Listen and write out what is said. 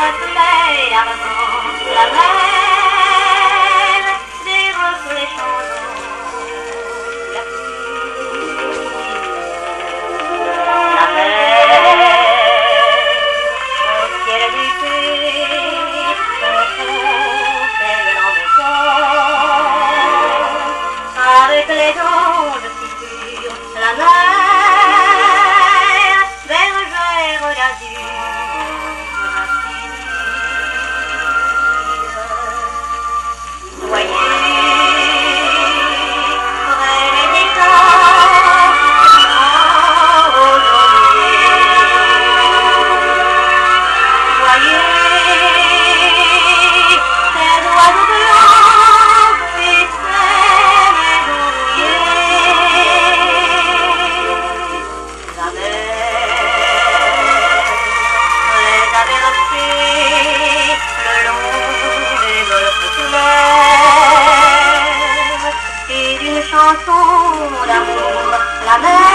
But de amor, la